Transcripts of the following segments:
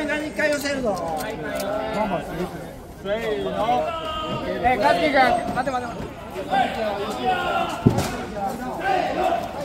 ぞ開会側に一回寄せるぞせーの。えカ君。待て待てお前は彼女と早く出て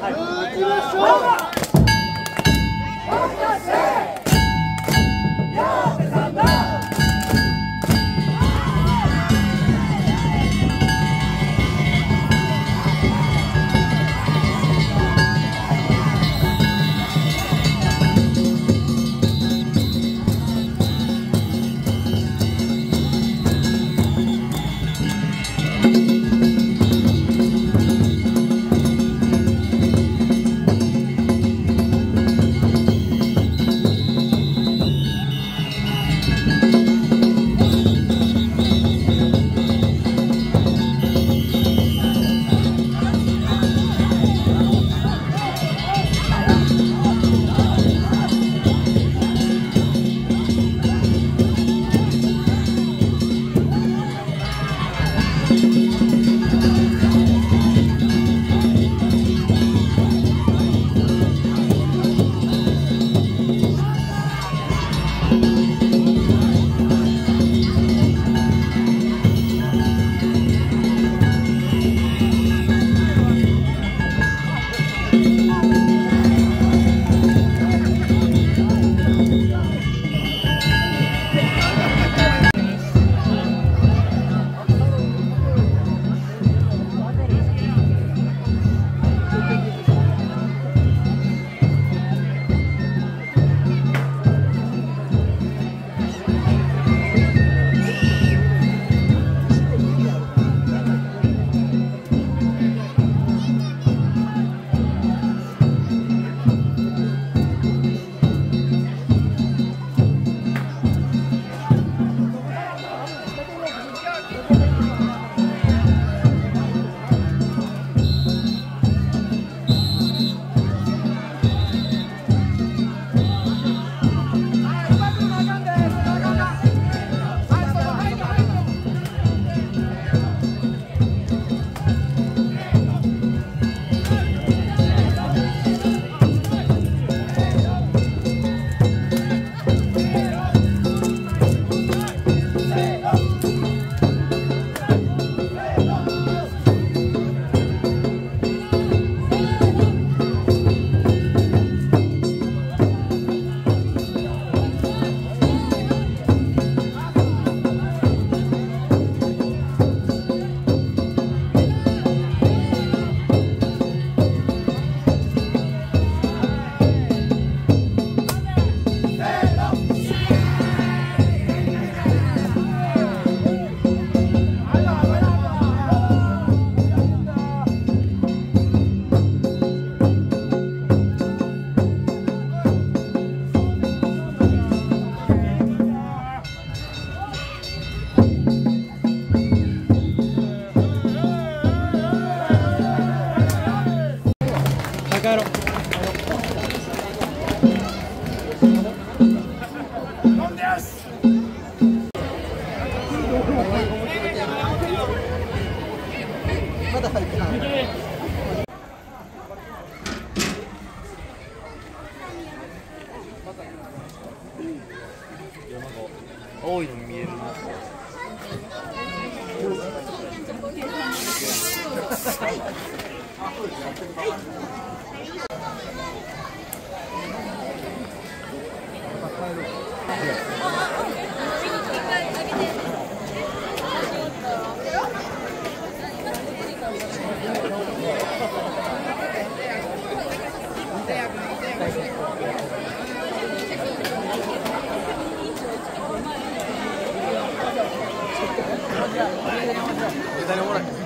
行きましょう Dale, dale, dale.